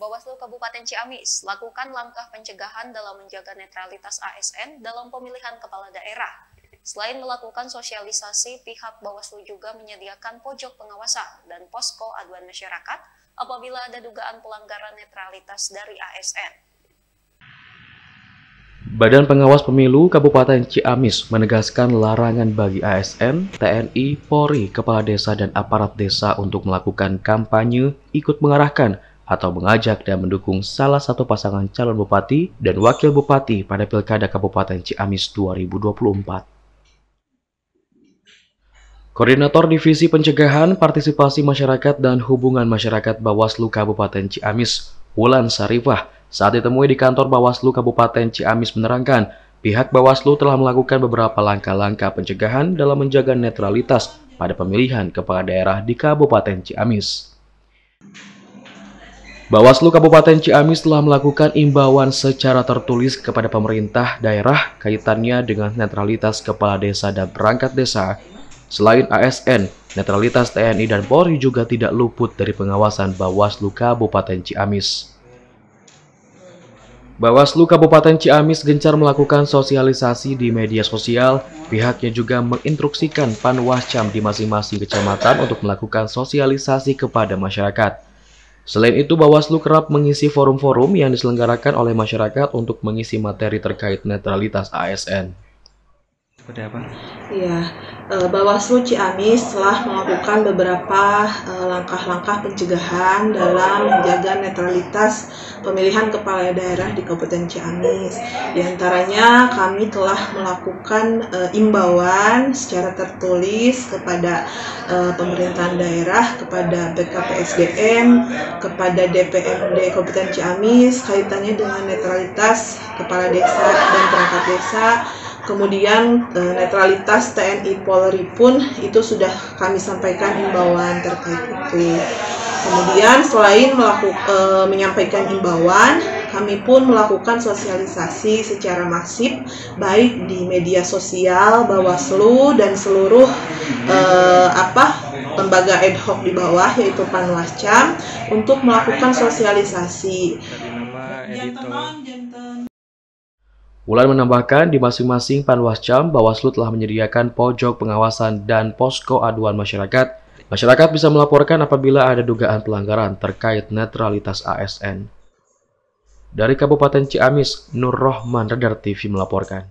Bawaslu Kabupaten Ciamis lakukan langkah pencegahan dalam menjaga netralitas ASN dalam pemilihan kepala daerah. Selain melakukan sosialisasi, pihak Bawaslu juga menyediakan pojok pengawasan dan posko aduan masyarakat apabila ada dugaan pelanggaran netralitas dari ASN. Badan Pengawas Pemilu Kabupaten Ciamis menegaskan larangan bagi ASN, TNI, Polri, Kepala Desa, dan aparat desa untuk melakukan kampanye, ikut mengarahkan, atau mengajak dan mendukung salah satu pasangan calon bupati dan wakil bupati pada Pilkada Kabupaten Ciamis 2024. Koordinator Divisi Pencegahan, Partisipasi Masyarakat dan Hubungan Masyarakat Bawaslu Kabupaten Ciamis, Wulan Sarifah, saat ditemui di kantor Bawaslu Kabupaten Ciamis menerangkan, pihak Bawaslu telah melakukan beberapa langkah-langkah pencegahan dalam menjaga netralitas pada pemilihan kepala daerah di Kabupaten Ciamis. Bawaslu Kabupaten Ciamis telah melakukan imbauan secara tertulis kepada pemerintah daerah kaitannya dengan netralitas kepala desa dan perangkat desa. Selain ASN, netralitas TNI dan Polri juga tidak luput dari pengawasan Bawaslu Kabupaten Ciamis. Bawaslu Kabupaten Ciamis gencar melakukan sosialisasi di media sosial. Pihaknya juga menginstruksikan Panwascam di masing-masing kecamatan untuk melakukan sosialisasi kepada masyarakat. Selain itu, Bawaslu kerap mengisi forum-forum yang diselenggarakan oleh masyarakat untuk mengisi materi terkait netralitas ASN. Seperti apa? Iya, eh, Bawaslu Ciamis telah melakukan beberapa eh, langkah-langkah pencegahan dalam menjaga netralitas pemilihan kepala daerah di Kabupaten Ciamis. Di antaranya kami telah melakukan uh, imbauan secara tertulis kepada pemerintahan daerah, kepada BKPSDM, kepada DPRD Kabupaten Ciamis kaitannya dengan netralitas kepala desa dan perangkat desa Kemudian e, netralitas TNI Polri pun itu sudah kami sampaikan himbauan terkait itu. Kemudian selain melakukan e, menyampaikan himbauan, kami pun melakukan sosialisasi secara masif baik di media sosial Bawaslu dan seluruh e, apa lembaga ad hoc di bawah yaitu Panwascam untuk melakukan sosialisasi. Wulan menambahkan di masing-masing Panwascam, Bawaslu telah menyediakan pojok pengawasan dan posko aduan masyarakat. Masyarakat bisa melaporkan apabila ada dugaan pelanggaran terkait netralitas ASN. Dari Kabupaten Ciamis, Nur Rohman Radar TV melaporkan.